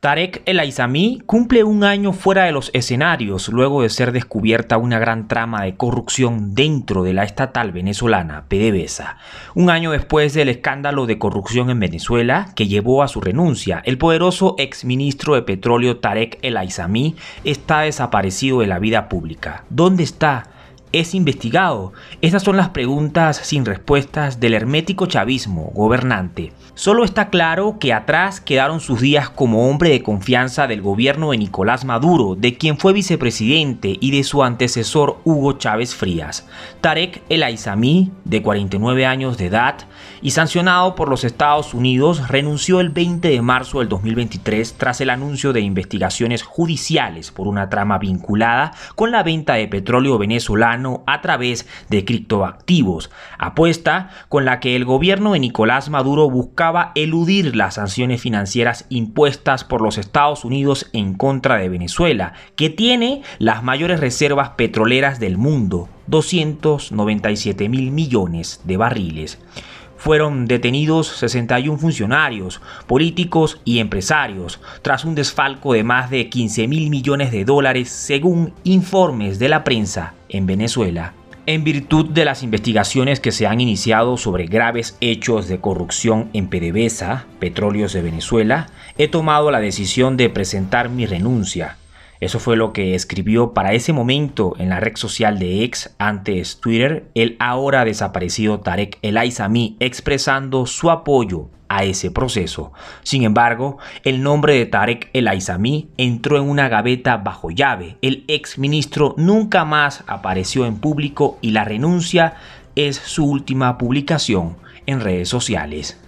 Tarek El Aizami cumple un año fuera de los escenarios luego de ser descubierta una gran trama de corrupción dentro de la estatal venezolana PDVSA. Un año después del escándalo de corrupción en Venezuela que llevó a su renuncia, el poderoso exministro de petróleo Tarek El Aizami está desaparecido de la vida pública. ¿Dónde está? Es investigado? Estas son las preguntas sin respuestas del hermético chavismo gobernante. Solo está claro que atrás quedaron sus días como hombre de confianza del gobierno de Nicolás Maduro, de quien fue vicepresidente y de su antecesor Hugo Chávez Frías. Tarek El Aizami, de 49 años de edad y sancionado por los Estados Unidos, renunció el 20 de marzo del 2023 tras el anuncio de investigaciones judiciales por una trama vinculada con la venta de petróleo venezolano a través de criptoactivos, apuesta con la que el gobierno de Nicolás Maduro buscaba eludir las sanciones financieras impuestas por los Estados Unidos en contra de Venezuela, que tiene las mayores reservas petroleras del mundo, 297 mil millones de barriles fueron detenidos 61 funcionarios, políticos y empresarios, tras un desfalco de más de 15 mil millones de dólares según informes de la prensa en Venezuela. En virtud de las investigaciones que se han iniciado sobre graves hechos de corrupción en PDVSA, Petróleos de Venezuela, he tomado la decisión de presentar mi renuncia eso fue lo que escribió para ese momento en la red social de ex, antes Twitter, el ahora desaparecido Tarek El Aizami, expresando su apoyo a ese proceso. Sin embargo, el nombre de Tarek El Aizami entró en una gaveta bajo llave. El ex ministro nunca más apareció en público y la renuncia es su última publicación en redes sociales.